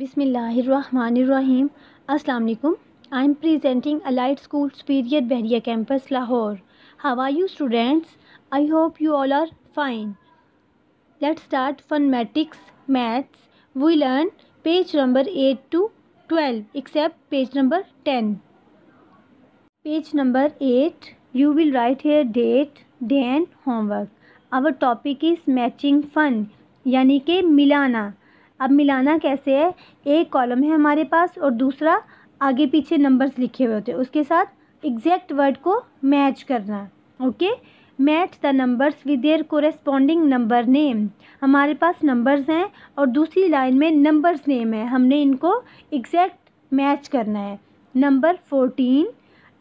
बिसमीम वालेकुम। I am presenting allied school superior Bahria campus Lahore how are you students I hope you all are fine let's start funmatics maths we learn page number eight to twelve except page number ten page number eight will write here date, day and homework. Our topic is matching fun यानी कि मिलाना। अब मिलाना कैसे है? एक column है हमारे पास और दूसरा आगे पीछे नंबर्स लिखे हुए होते हैं। उसके साथ एग्जैक्ट वर्ड को मैच करना okay match the numbers with their corresponding number name हमारे पास नंबर्स हैं और दूसरी लाइन में नंबर्स नेम है। हमने इनको एग्जैक्ट मैच करना है। Number fourteen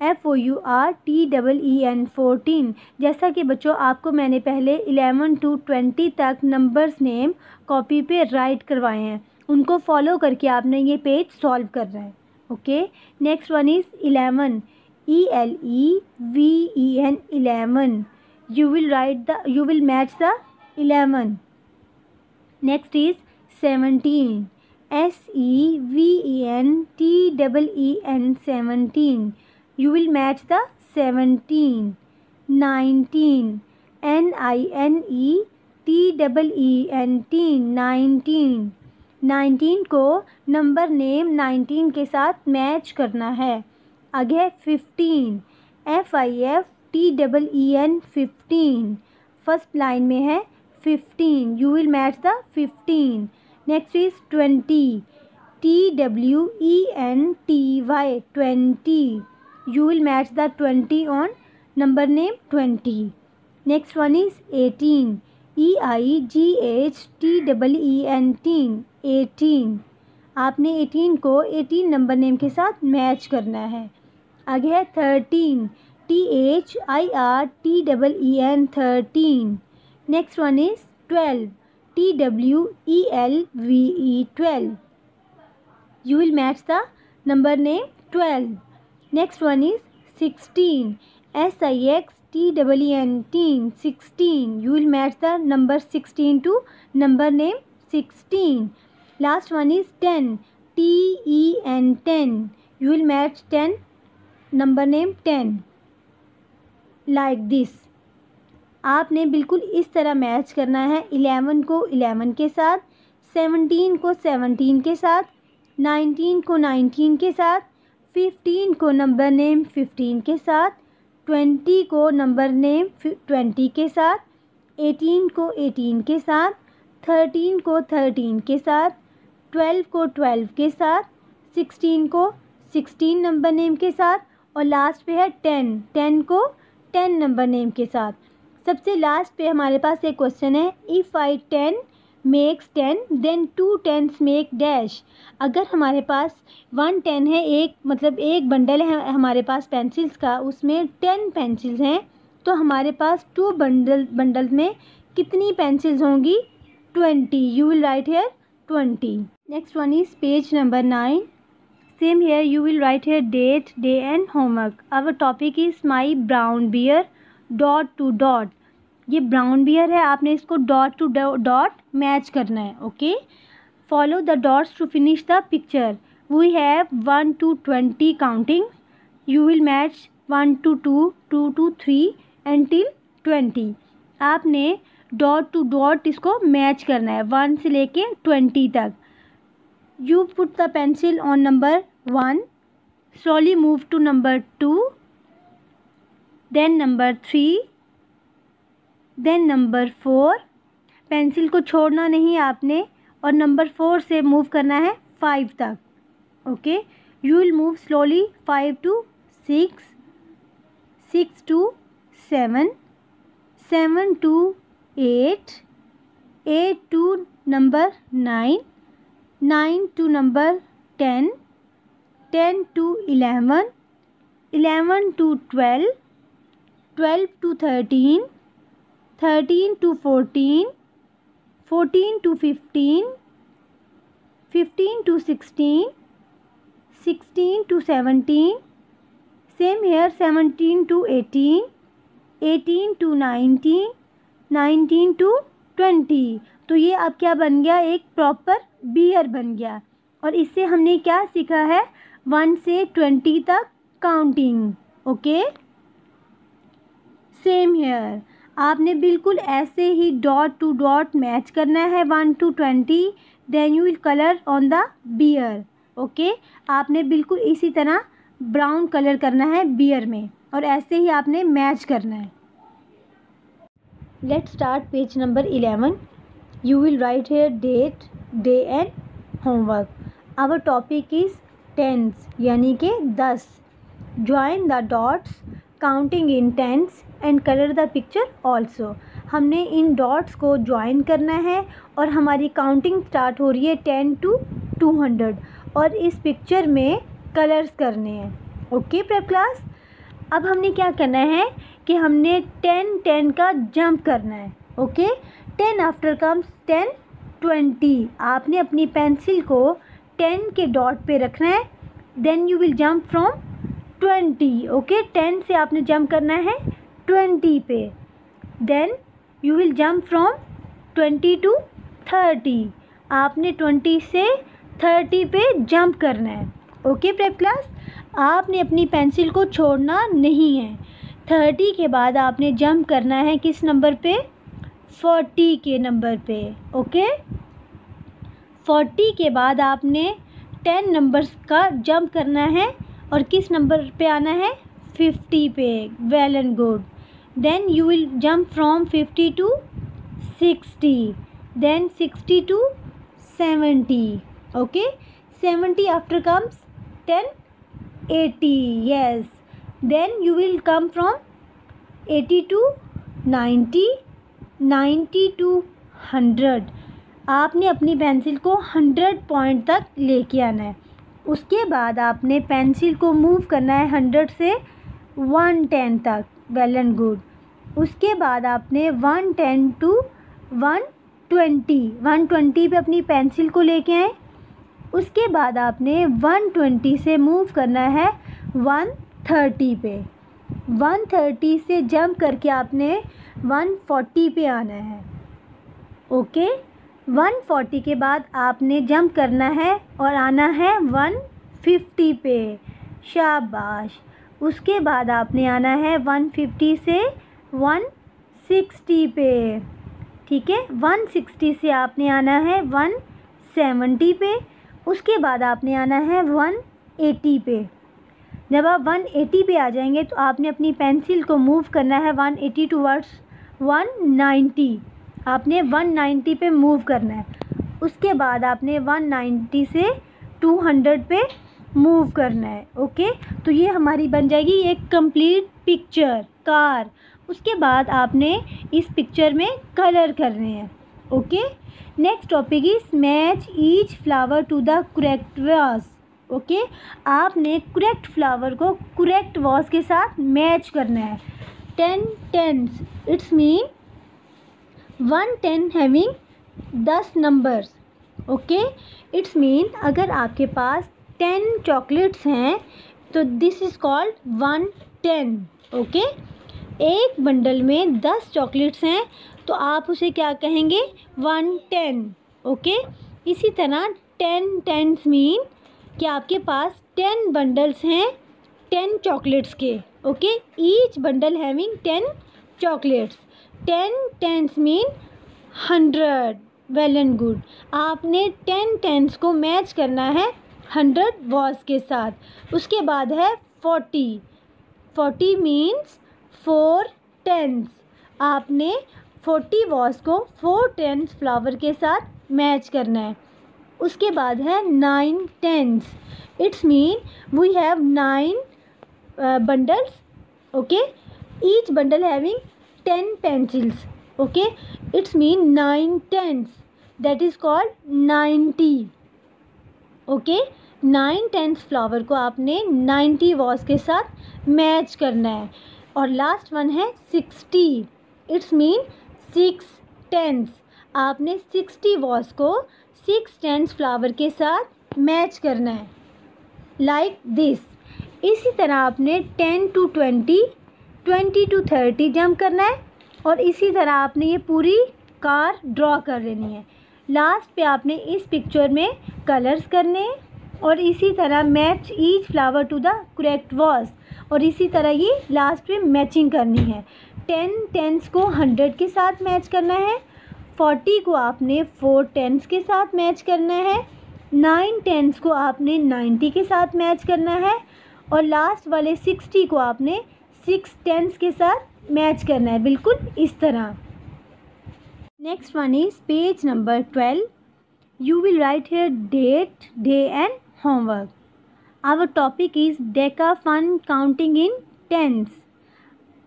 F O U R T double E N fourteen जैसा कि बच्चों, आपको मैंने पहले इलेवन टू ट्वेंटी तक नंबर्स नेम कॉपी पे राइट करवाए हैं। उनको फॉलो करके आपने ये पेज सॉल्व करना है। Okay next one is eleven E L E V E N eleven you will write the you will match the eleven next is seventeen S E V E N T double E N seventeen you will match the 17 19 n i n e T double E N t 19 19 को number name 19 के साथ match करना है। आगे 15 F I F T double E N fifteen first line में है 15 you will match the 15 next is 20 T W E N T Y twenty you will match the twenty on number name twenty next one is eighteen E I G H T double E N teen eighteen आपने eighteen को eighteen number name के साथ match करना है आगे है thirteen T H I R T double E N thirteen next one is twelve T W E L V E twelve you will match the number name twelve next one is sixteen S I X T double N teen sixteen you will match the number sixteen to number name sixteen last one is ten T E N ten you will match ten number name ten like this आपने बिल्कुल इस तरह match करना है eleven को eleven के साथ seventeen को सेवनटीन के साथ नाइनटीन को नाइनटीन के साथ फिफ्टीन को नंबर नेम फिफ्टीन के साथ ट्वेंटी को नंबर नेम ट्वेंटी के साथ एटीन को एटीन के साथ थर्टीन को थर्टीन के साथ ट्वेल्व को ट्वेल्व के साथ सिक्सटीन को सिक्सटीन नंबर नेम के साथ और लास्ट पे है टेन टेन को टेन नंबर नेम के साथ. सबसे लास्ट पे हमारे पास एक क्वेश्चन है if I ten makes ten then two tens make dash अगर हमारे पास वन टेन है, एक मतलब एक बंडल है हमारे पास पेंसिल्स का, उसमें टेन पेंसिल्स हैं तो हमारे पास टू बंडल बंडल में कितनी पेंसिल्स होंगी? Twenty you will write here twenty next one is page number nine same here you will write here date day and homework our topic is my brown bear dot to dot ये brown bear है, आपने इसको dot to dot match करना है okay follow the dots to finish the picture we have one to twenty counting you will match one to two two to three and till twenty आपने dot to dot इसको match करना है one से लेके twenty तक. You put the pencil on number one slowly move to number two then number three then number four pencil को छोड़ना नहीं आपने और नंबर फोर से मूव करना है फाइव तक okay you will move slowly five to six six to seven seven to eight eight to number nine nine to number ten ten to eleven eleven to twelve twelve to thirteen thirteen to fourteen fourteen to fifteen fifteen to sixteen sixteen to seventeen same here seventeen to eighteen eighteen to nineteen nineteen to twenty तो ये अब क्या बन गया? एक proper beer बन गया। और इससे हमने क्या सीखा है? वन से ट्वेंटी तक काउंटिंग ओके सेम हेयर आपने बिल्कुल ऐसे ही डॉट टू डॉट मैच करना है one to twenty then you will colour on the bear okay आपने बिल्कुल इसी तरह ब्राउन कलर करना है बियर में, और ऐसे ही आपने मैच करना है। Let start page number eleven you will write here date day and homework our topic is tens यानी कि दस. Join the dots counting in tens and colour the picture also हमने इन डॉट्स को ज्वाइन करना है और हमारी काउंटिंग स्टार्ट हो रही है टेन टू टू हंड्रेड और इस पिक्चर में कलर्स करने हैं। ओके प्रेप क्लास अब हमने क्या करना है कि हमने टेन टेन का जंप करना है। Okay ten after comes ten twenty आपने अपनी पेंसिल को टेन के डॉट पे रखना है। Then you will jump from twenty okay ten से आपने जंप करना है ट्वेंटी पे। Then you will jump from twenty to thirty. आपने ट्वेंटी से थर्टी पे जंप करना है ओके प्रेप क्लास आपने अपनी पेंसिल को छोड़ना नहीं है। थर्टी के बाद आपने जंप करना है किस नंबर पे? फोर्टी के नंबर पे ओके फोर्टी के बाद आपने टेन नंबर्स का जंप करना है। और किस नंबर पे आना है? फिफ्टी पे। Well and good then you will jump from fifty to sixty then sixty to seventy okay seventy after comes ten eighty yes. Then you will come from 80 to 90 90 to 100 आपने अपनी pencil को 100 point तक लेके आना है। उसके बाद आपने पेंसिल को मूव करना है 100 से वन टेन तक, वेल एंड गुड। उसके बाद आपने one ten to one twenty one twenty पर अपनी पेंसिल को लेके आए। उसके बाद आपने 120 से मूव करना है 130 पे। 130 से जंप करके आपने 140 पे आना है। ओके? 140 के बाद आपने जंप करना है और आना है 150 पे। शाबाश। उसके बाद आपने आना है 150 से 160 पे। ठीक है? 160 से आपने आना है 170 पे। उसके बाद आपने आना है वन एटी पे। जब आप वन एटी पे आ जाएँगे तो आपने अपनी पेंसिल को मूव करना है one eighty towards one ninety आपने वन नाइन्टी पे मूव करना है। उसके बाद आपने वन नाइन्टी से टू हंड्रेड पे मूव करना है ओके तो ये हमारी बन जाएगी एक कंप्लीट पिक्चर कार उसके बाद आपने इस पिक्चर में कलर करने हैं okay next topic is match each flower to the correct vase okay आपने करेक्ट फ्लावर को करेक्ट वॉस के साथ मैच करना है। Ten tens it's mean one ten having दस नंबर्स ओके इट्स मीन अगर आपके पास टेन चॉकलेट्स हैं तो this is called one ten okay एक बंडल में दस चॉकलेट्स हैं तो आप उसे क्या कहेंगे? वन टेन ओके इसी तरह टेन टेंस मीन कि आपके पास टेन बंडल्स हैं टेन चॉकलेट्स के okay each bundle having ten chocolates ten tens mean hundred, well and good. आपने टेन टेंस को मैच करना है हंड्रेड वॉज़ के साथ। उसके बाद है forty. Forty means four tens. आपने फोर्टी वॉस को फोर टेंस फ्लावर के साथ मैच करना है। उसके बाद है nine tens. It's mean we have nine bundles, okay? Each bundle having ten pencils okay it's mean nine tens that is called ninety okay nine tens flower को आपने ninety vase के साथ मैच करना है। और लास्ट वन है sixty it's mean six tens आपने sixty was को सिक्स टेंस फ्लावर के साथ मैच करना है। लाइक like दिस इसी तरह आपने ten to twenty twenty to thirty jump करना है और इसी तरह आपने ये पूरी कार ड्रॉ कर लेनी है। लास्ट पे आपने इस पिक्चर में कलर्स करने और इसी तरह match each flower to the correct vase और इसी तरह ये लास्ट पे मैचिंग करनी है। टेन टेंस को हंड्रेड के साथ मैच करना है फोर्टी को आपने फोर टेंस के साथ मैच करना है नाइन टेंस को आपने नाइन्टी के साथ मैच करना है और लास्ट वाले सिक्सटी को आपने सिक्स टेंस के साथ मैच करना है, बिल्कुल इस तरह। Next one is page number twelve you will write here date day and homework our topic is deca fun counting in tens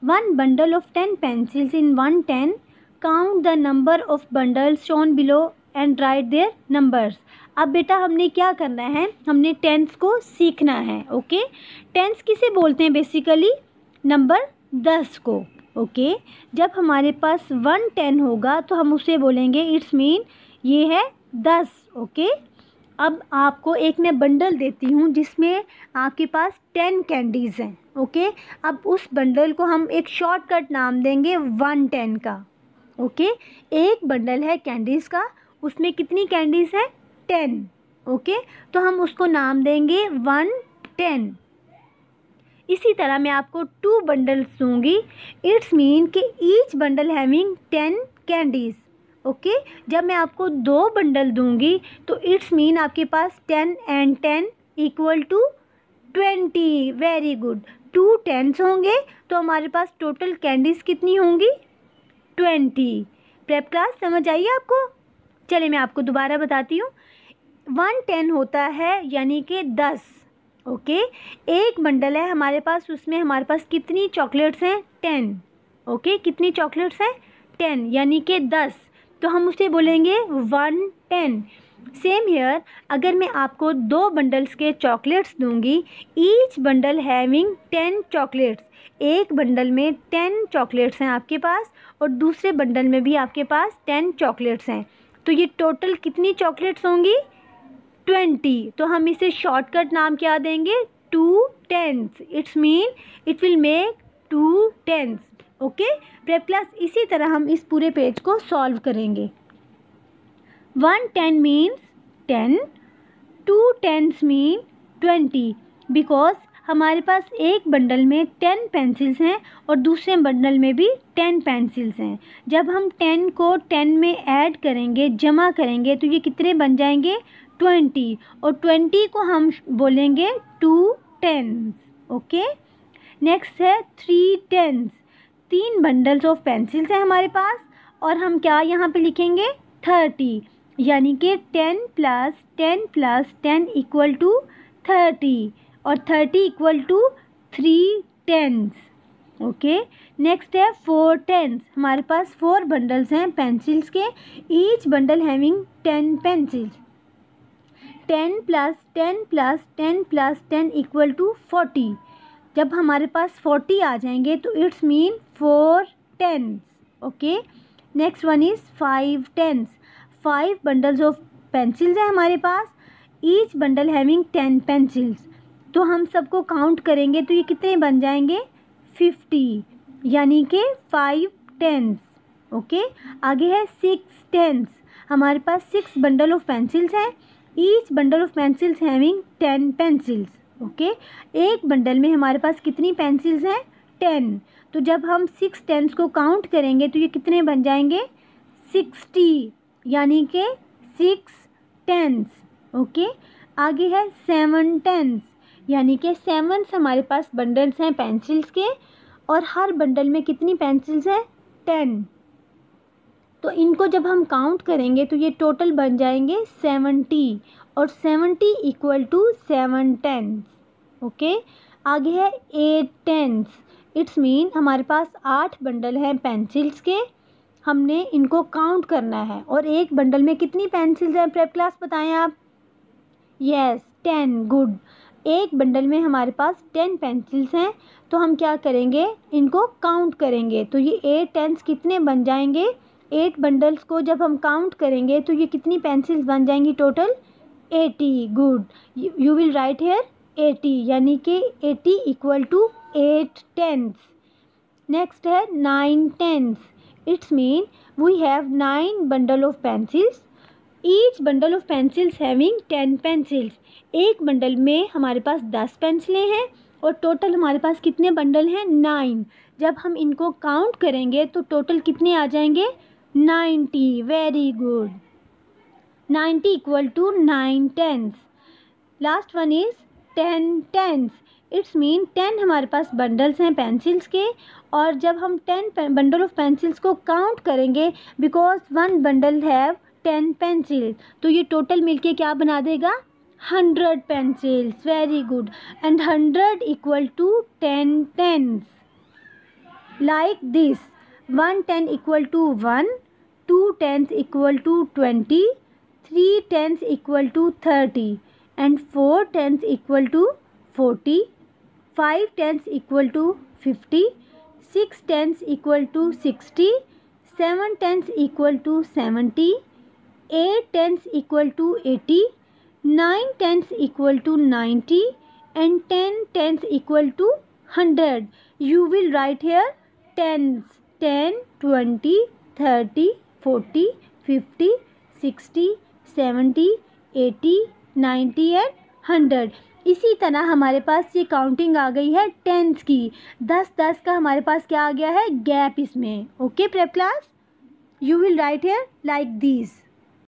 one bundle of ten pencils in one ten count the number of bundles shown below and write their numbers अब बेटा हमने क्या करना है? हमने tenth को सीखना है ओके टेंथ किसे बोलते हैं बेसिकली नंबर दस को, ओके? जब हमारे पास वन टेन होगा तो हम उसे बोलेंगे, इट्स मीन ये है दस, ओके? अब आपको एक मैं बंडल देती हूँ, जिसमें आपके पास टेन कैंडीज़ हैं, ओके? अब उस बंडल को हम एक शॉर्टकट नाम देंगे, वन टेन का, ओके? एक बंडल है कैंडीज़ का, उसमें कितनी कैंडीज़ हैं? Ten, okay? तो हम उसको नाम देंगे वन टेन। इसी तरह मैं आपको टू बंडल्स दूँगी। इट्स मीन कि each bundle having ten candies okay जब मैं आपको दो बंडल दूँगी तो इट्स मीन आपके पास ten and ten equal to twenty very good two tens होंगे तो हमारे पास टोटल कैंडीज़ कितनी होंगी? ट्वेंटी प्रेप क्लास समझ आइए आपको? चलिए मैं आपको दोबारा बताती हूँ। वन टेन होता है, यानी कि दस। ओके? एक बंडल है हमारे पास, उसमें हमारे पास कितनी चॉकलेट्स हैं? टेन। ओके? कितनी चॉकलेट्स हैं? टेन, यानी कि दस। तो हम उसे बोलेंगे वन टेन। सेम हेयर, अगर मैं आपको दो बंडल्स के चॉकलेट्स दूँगी, each bundle having ten chocolates. एक बंडल में टेन चॉकलेट्स हैं आपके पास, और दूसरे बंडल में भी आपके पास टेन चॉकलेट्स हैं। तो ये टोटल कितनी चॉकलेट्स होंगी? ट्वेंटी। तो हम इसे शॉर्टकट नाम क्या देंगे? Two tens it's mean it will make two tens okay prep class इसी तरह हम इस पूरे पेज को सॉल्व करेंगे। One ten means ten two tens mean twenty because हमारे पास एक बंडल में टेन पेंसिल्स हैं और दूसरे बंडल में भी टेन पेंसिल्स हैं। जब हम टेन को टेन में ऐड करेंगे, जमा करेंगे तो ये कितने बन जाएँगे? ट्वेंटी और ट्वेंटी को हम बोलेंगे टू टेंस, ओके? नेक्स्ट है थ्री टेंस तीन बंडल्स ऑफ़ पेंसिल्स हैं हमारे पास और हम क्या यहाँ पे लिखेंगे? थर्टी यानी कि ten plus ten plus ten equal to thirty और thirty equal to three tens okay? Next है फोर टेंस हमारे पास फोर बंडल्स हैं पेंसिल्स के. Each bundle having ten pencils ten plus ten plus ten plus ten equal to forty. जब हमारे पास forty आ जाएँगे तो it's mean four tens, okay? Next one is five tens. Five bundles of pencils हैं हमारे पास। Each bundle having ten pencils. तो हम सबको काउंट करेंगे तो ये कितने बन जाएँगे? फिफ्टी, यानी कि फाइव टेंस, ओके? आगे है सिक्स टेंस। हमारे पास सिक्स बंडल ऑफ़ पेंसिल्स हैं। Each bundle of pencils having ten pencils okay एक बंडल में हमारे पास कितनी पेंसिल्स हैं? टेन तो जब हम सिक्स टेंस को काउंट करेंगे तो ये कितने बन जाएँगे? सिक्सटी यानी कि सिक्स टेंस ओके आगे है सेवन टेंस यानी कि सेवन्स हमारे पास बंडल्स हैं पेंसिल्स के, और हर बंडल में कितनी पेंसिल्स हैं? टेन तो इनको जब हम काउंट करेंगे तो ये टोटल बन जाएँगे सेवेंटी और seventy equal to seven tens okay आगे है एट टेंस इट्स मीन हमारे पास आठ बंडल हैं पेंसिल्स के. हमने इनको काउंट करना है. और एक बंडल में कितनी पेंसिल्स हैं प्रेप क्लास बताएँ आप? यस टेन गुड एक बंडल में हमारे पास टेन पेंसिल्स हैं. तो हम क्या करेंगे? इनको काउंट करेंगे. तो ये एट टेंस कितने बन जाएँगे? एट बंडल्स को जब हम काउंट करेंगे तो ये कितनी पेंसिल्स बन जाएँगी total eighty good you will write here eighty यानी कि eighty equal to eight tens next है nine tens it's mean we have nine bundle of pencils each bundle of pencils having ten pencils एक bundle में हमारे पास दस पेंसिलें हैं और टोटल हमारे पास कितने बंडल हैं? नाइन जब हम इनको काउंट करेंगे तो टोटल कितने आ जाएँगे? Ninety very good. Ninety equal to nine tens. Last one is ten tens. It's mean ten हमारे पास बंडल्स हैं पेंसिल्स के, और जब हम टेन बंडल ऑफ़ पेंसिल्स को काउंट करेंगे, because one bundle have ten pencil तो ये टोटल मिलके क्या बना देगा? Hundred pencils, very good. And hundred equal to ten tens. like this 1 10 equal to 1 2 tens equal to 20 3 tens equal to 30 and 4 tens equal to 40 5 tens equal to 50 6 tens equal to 60 7 tens equal to 70 8 tens equal to 80 9 tens equal to 90 and 10 tens equal to 100 you will write here tens 10 20 30 40 50 60 70 80 90 and hundred. इसी तरह हमारे पास ये counting आ गई है tenth की। दस दस का हमारे पास क्या आ गया है? गैप इसमें। Okay prep class you will write here like this